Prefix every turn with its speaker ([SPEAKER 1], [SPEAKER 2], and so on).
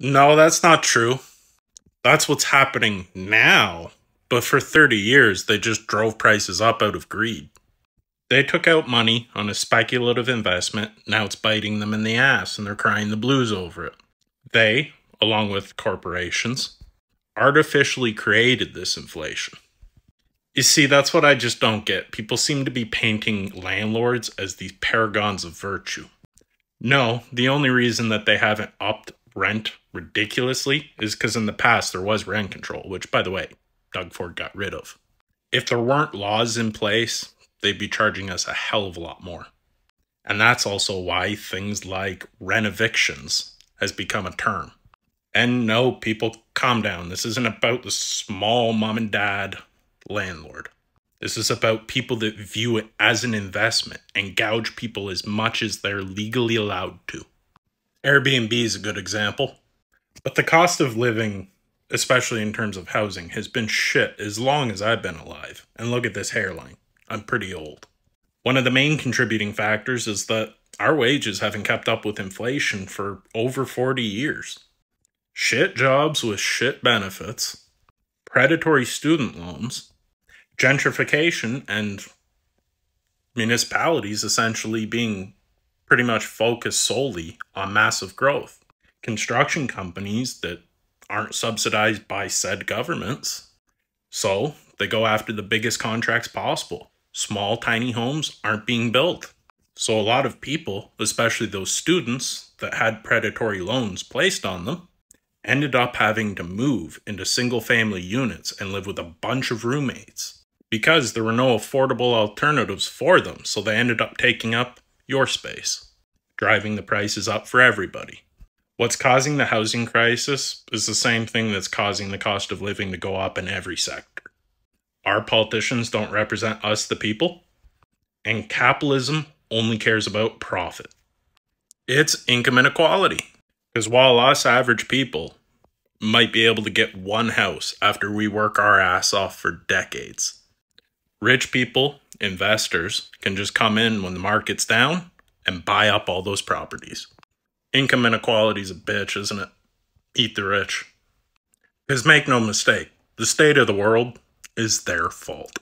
[SPEAKER 1] No, that's not true. That's what's happening now. But for 30 years, they just drove prices up out of greed. They took out money on a speculative investment. Now it's biting them in the ass and they're crying the blues over it. They, along with corporations, artificially created this inflation. You see, that's what I just don't get. People seem to be painting landlords as these paragons of virtue. No, the only reason that they haven't upped rent ridiculously is because in the past there was rent control, which, by the way, Doug Ford got rid of. If there weren't laws in place, they'd be charging us a hell of a lot more. And that's also why things like rent evictions has become a term. And no, people, calm down. This isn't about the small mom and dad landlord. This is about people that view it as an investment and gouge people as much as they're legally allowed to. Airbnb is a good example. But the cost of living, especially in terms of housing, has been shit as long as I've been alive. And look at this hairline. I'm pretty old. One of the main contributing factors is that our wages haven't kept up with inflation for over 40 years. Shit jobs with shit benefits, predatory student loans, gentrification and municipalities essentially being pretty much focused solely on massive growth. Construction companies that aren't subsidized by said governments. So they go after the biggest contracts possible. Small, tiny homes aren't being built. So a lot of people, especially those students that had predatory loans placed on them, ended up having to move into single family units and live with a bunch of roommates because there were no affordable alternatives for them, so they ended up taking up your space, driving the prices up for everybody. What's causing the housing crisis is the same thing that's causing the cost of living to go up in every sector. Our politicians don't represent us, the people, and capitalism only cares about profit. It's income inequality. Because while us average people might be able to get one house after we work our ass off for decades, Rich people, investors, can just come in when the market's down and buy up all those properties. Income inequality is a bitch, isn't it? Eat the rich. Because make no mistake, the state of the world is their fault.